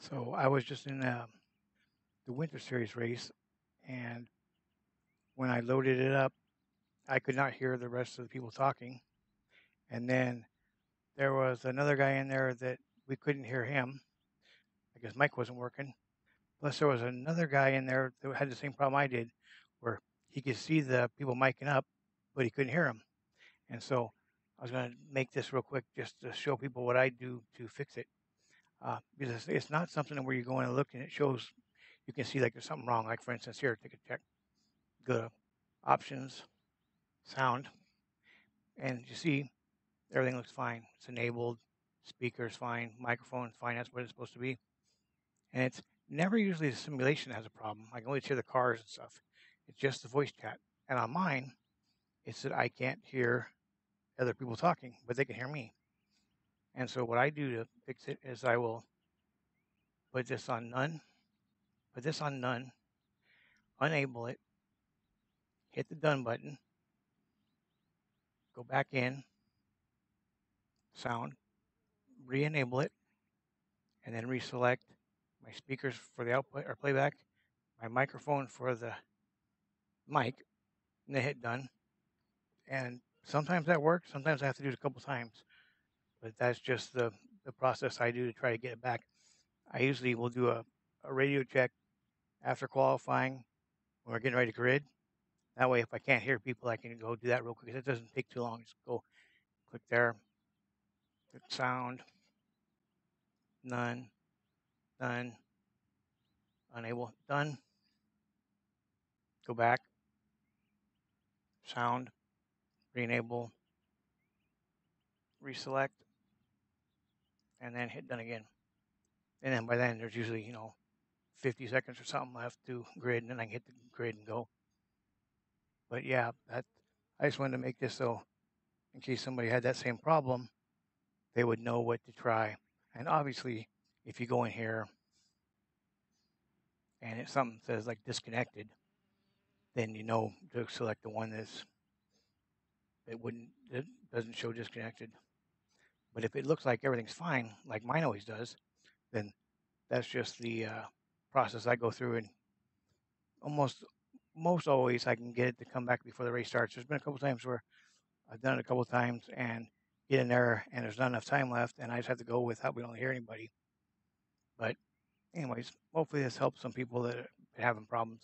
So I was just in uh, the Winter Series race, and when I loaded it up, I could not hear the rest of the people talking. And then there was another guy in there that we couldn't hear him. I guess mic wasn't working. Plus, there was another guy in there that had the same problem I did, where he could see the people miking up, but he couldn't hear them. And so I was going to make this real quick just to show people what I do to fix it. Uh, because it's, it's not something where you go in and look and it shows, you can see like there's something wrong. Like for instance, here, take a check, go to options, sound, and you see everything looks fine. It's enabled, speakers fine, microphone fine. That's what it's supposed to be. And it's never usually the simulation has a problem. I can always hear the cars and stuff. It's just the voice chat. And on mine, it's that I can't hear other people talking, but they can hear me. And so what I do to fix it is I will put this on none, put this on none, enable it, hit the done button, go back in, sound, re-enable it, and then reselect my speakers for the output or playback, my microphone for the mic, and then hit done. And sometimes that works, sometimes I have to do it a couple times. But that's just the, the process I do to try to get it back. I usually will do a, a radio check after qualifying when we're getting ready to grid. That way, if I can't hear people, I can go do that real quick. It doesn't take too long. Just go click there, click sound, none, done, unable, done. Go back, sound, re-enable, reselect, and then hit done again. And then by then, there's usually, you know, 50 seconds or something left to grid, and then I can hit the grid and go. But yeah, that I just wanted to make this so in case somebody had that same problem, they would know what to try. And obviously, if you go in here and if something says like disconnected, then you know to select the one that's it wouldn't it doesn't show disconnected. But if it looks like everything's fine, like mine always does, then that's just the uh, process I go through, and almost most always I can get it to come back before the race starts. There's been a couple times where I've done it a couple times and get in there and there's not enough time left, and I just have to go without we don't hear anybody. But anyways, hopefully this helps some people that are having problems.